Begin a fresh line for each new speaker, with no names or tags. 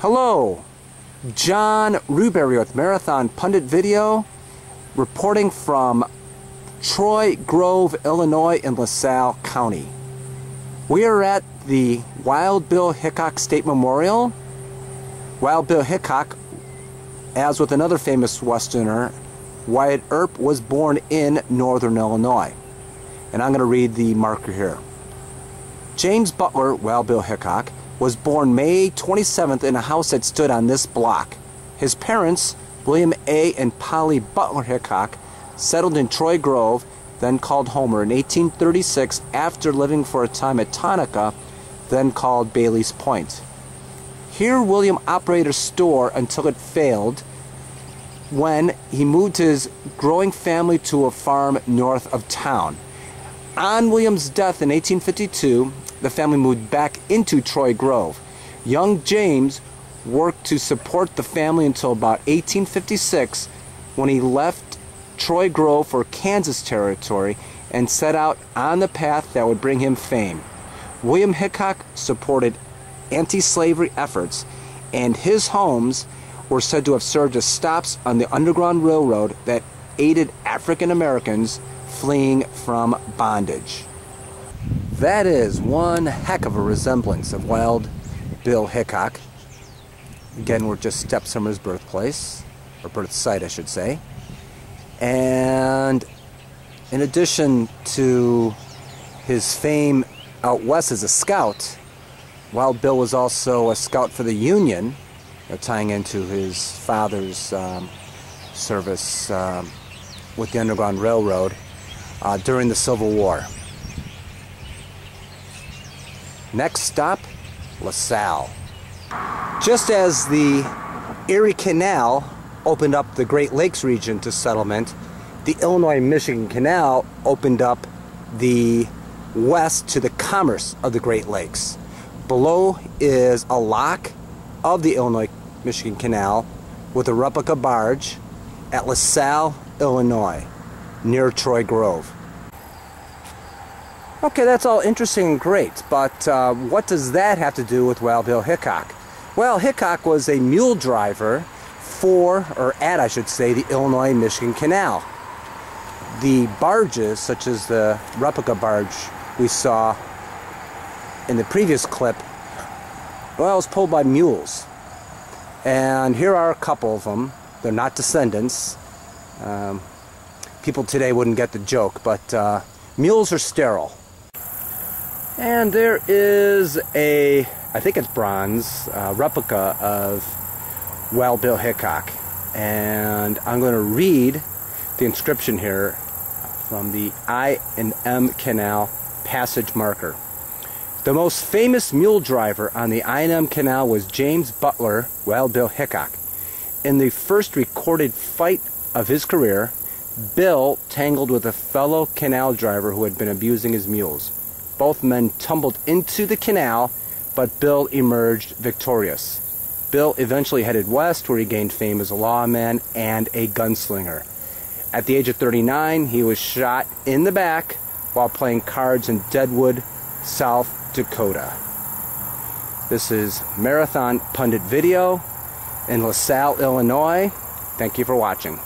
Hello, John Ruberry with Marathon Pundit Video, reporting from Troy Grove, Illinois in LaSalle County. We are at the Wild Bill Hickok State Memorial. Wild Bill Hickok, as with another famous Westerner, Wyatt Earp was born in Northern Illinois. And I'm going to read the marker here. James Butler, Wild Bill Hickok, was born May 27th in a house that stood on this block. His parents, William A. and Polly Butler Hickok, settled in Troy Grove, then called Homer, in 1836 after living for a time at Tonica, then called Bailey's Point. Here, William operated a store until it failed when he moved his growing family to a farm north of town. On William's death in 1852, the family moved back into Troy Grove. Young James worked to support the family until about 1856 when he left Troy Grove for Kansas Territory and set out on the path that would bring him fame. William Hickok supported anti slavery efforts, and his homes were said to have served as stops on the Underground Railroad that aided African Americans fleeing from bondage. That is one heck of a resemblance of Wild Bill Hickok. Again, we're just steps from his birthplace, or birth site, I should say. And in addition to his fame out west as a scout, Wild Bill was also a scout for the Union, tying into his father's um, service um, with the Underground Railroad uh, during the Civil War. Next stop, LaSalle. Just as the Erie Canal opened up the Great Lakes region to settlement, the Illinois-Michigan Canal opened up the west to the commerce of the Great Lakes. Below is a lock of the Illinois-Michigan Canal with a replica barge at LaSalle, Illinois, near Troy Grove. Okay, that's all interesting and great, but uh, what does that have to do with Wild Bill Hickok? Well, Hickok was a mule driver for, or at I should say, the Illinois Michigan Canal. The barges, such as the replica barge we saw in the previous clip, well, it was pulled by mules. And here are a couple of them. They're not descendants. Um, people today wouldn't get the joke, but uh, mules are sterile. And there is a, I think it's bronze, uh, replica of Wild Bill Hickok. And I'm going to read the inscription here from the I and M Canal passage marker. The most famous mule driver on the I&M Canal was James Butler, Wild Bill Hickok. In the first recorded fight of his career, Bill tangled with a fellow canal driver who had been abusing his mules. Both men tumbled into the canal, but Bill emerged victorious. Bill eventually headed west, where he gained fame as a lawman and a gunslinger. At the age of 39, he was shot in the back while playing cards in Deadwood, South Dakota. This is Marathon Pundit Video in LaSalle, Illinois. Thank you for watching.